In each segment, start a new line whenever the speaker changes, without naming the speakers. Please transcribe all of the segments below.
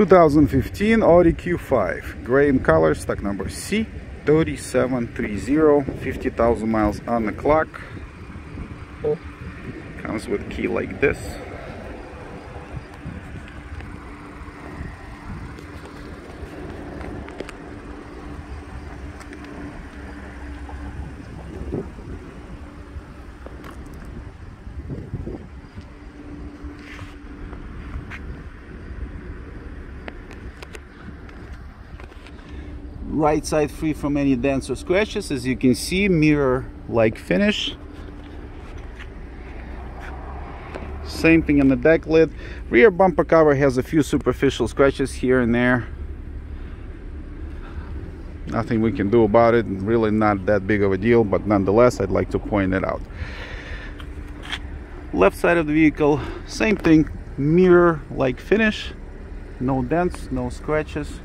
2015 Audi Q5 gray in color stock number C3730 50,000 miles on the clock. Comes with key like this right side free from any dents or scratches. As you can see mirror like finish. Same thing on the deck lid. Rear bumper cover has a few superficial scratches here and there. Nothing we can do about it. Really not that big of a deal but nonetheless I'd like to point it out. Left side of the vehicle same thing. Mirror like finish. No dents no scratches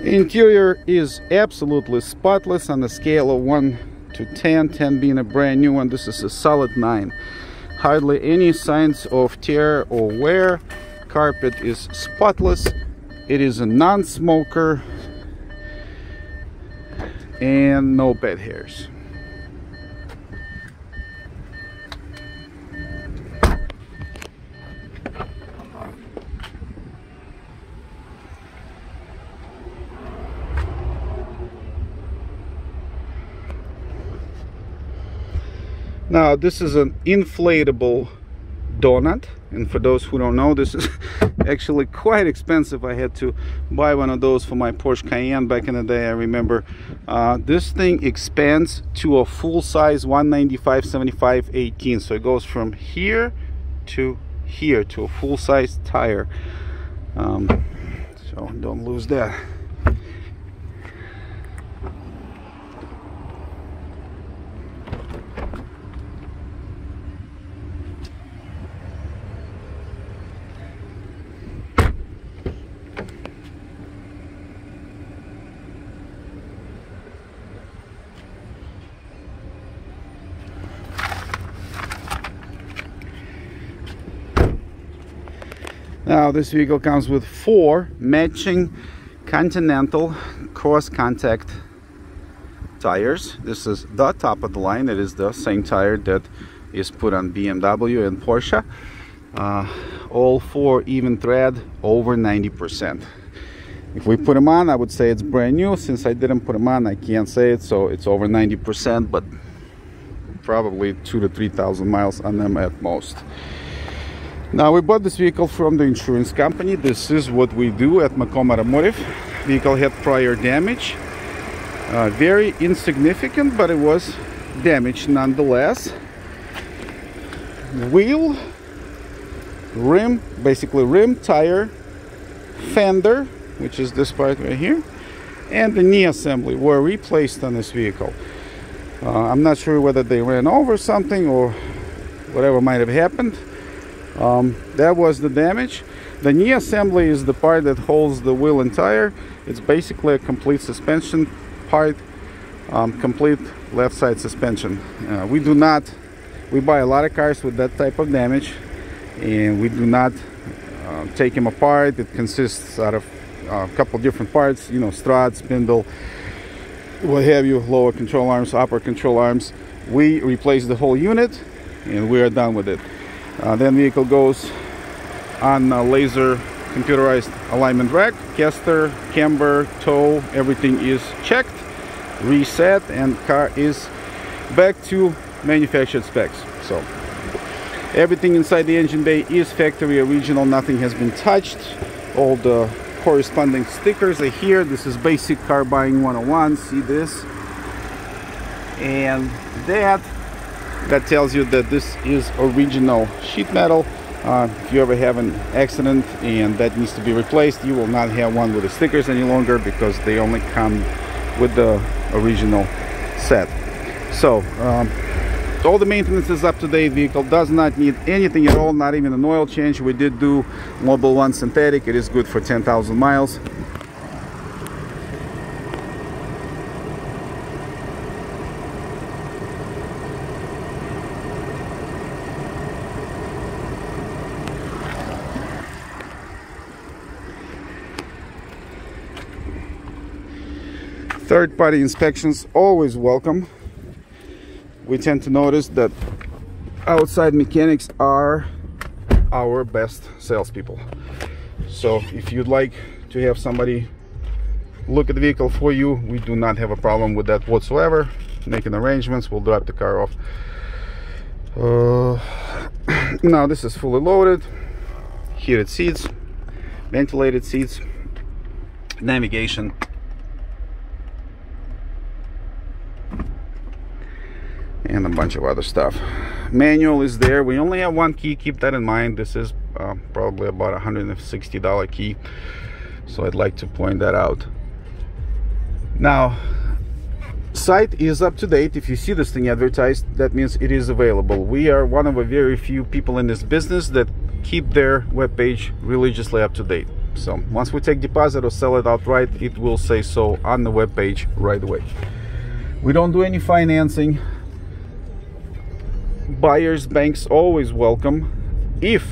Interior is absolutely spotless on a scale of 1 to 10, 10 being a brand new one. This is a solid 9. Hardly any signs of tear or wear. Carpet is spotless. It is a non-smoker and no bed hairs. Now this is an inflatable donut and for those who don't know this is actually quite expensive. I had to buy one of those for my Porsche Cayenne back in the day I remember. Uh, this thing expands to a full size 195 75 18 so it goes from here to here to a full size tire. Um, so don't lose that Now this vehicle comes with four matching Continental cross contact tires. This is the top of the line. It is the same tire that is put on BMW and Porsche. Uh, all four even tread over 90%. If we put them on, I would say it's brand new. Since I didn't put them on, I can't say it. So it's over 90%, but probably two to 3,000 miles on them at most. Now we bought this vehicle from the insurance company. This is what we do at Macomb Automotive. Vehicle had prior damage. Uh, very insignificant, but it was damaged nonetheless. Wheel, rim, basically rim, tire, fender, which is this part right here, and the knee assembly were replaced on this vehicle. Uh, I'm not sure whether they ran over something or whatever might have happened um, that was the damage. The knee assembly is the part that holds the wheel and tire. It's basically a complete suspension part um, complete left side suspension. Uh, we do not we buy a lot of cars with that type of damage and we do not uh, take them apart. It consists out of a couple different parts you know strut spindle what have you lower control arms upper control arms. We replace the whole unit and we are done with it uh, then vehicle goes on laser computerized alignment rack, caster, camber, toe, everything is checked, reset, and car is back to manufactured specs. So everything inside the engine bay is factory original, nothing has been touched. All the corresponding stickers are here. This is basic car buying 101. See this? and that that tells you that this is original sheet metal. Uh, if you ever have an accident and that needs to be replaced you will not have one with the stickers any longer because they only come with the original set. So um, all the maintenance is up to date. Vehicle does not need anything at all not even an oil change. We did do Mobil 1 synthetic. It is good for 10,000 miles third party inspections always welcome. We tend to notice that outside mechanics are our best salespeople. So if you'd like to have somebody look at the vehicle for you we do not have a problem with that whatsoever. Making arrangements we'll drop the car off. Uh, now this is fully loaded. Heated seats ventilated seats navigation and a bunch of other stuff. Manual is there. We only have one key. Keep that in mind. This is uh, probably about a $160 key. So I'd like to point that out. Now site is up to date. If you see this thing advertised that means it is available. We are one of a very few people in this business that keep their web page religiously up to date. So once we take deposit or sell it outright it will say so on the web page right away. We don't do any financing buyers banks always welcome if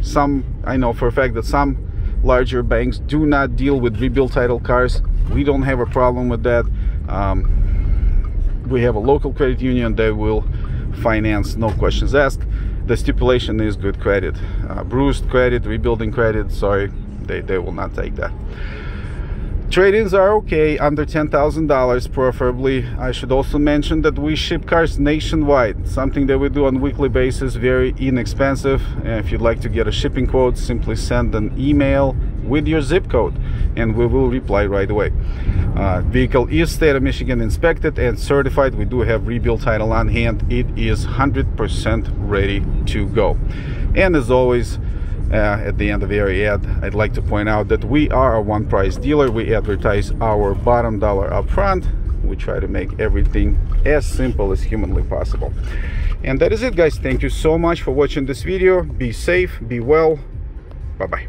some i know for a fact that some larger banks do not deal with rebuilt title cars. We don't have a problem with that. Um, we have a local credit union that will finance no questions asked. The stipulation is good credit. Uh, bruised credit rebuilding credit sorry they, they will not take that Trade-ins are okay, under $10,000 preferably. I should also mention that we ship cars nationwide, something that we do on weekly basis, very inexpensive. if you'd like to get a shipping quote, simply send an email with your zip code and we will reply right away. Uh, vehicle is state of Michigan inspected and certified. We do have rebuild title on hand. It is 100% ready to go. And as always, Uh, at the end of every ad I'd like to point out that we are a one price dealer. We advertise our bottom dollar up front we try to make everything as simple as humanly possible. And that is it guys. Thank you so much for watching this video. Be safe be well. Bye bye